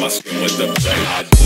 my skin with the blade.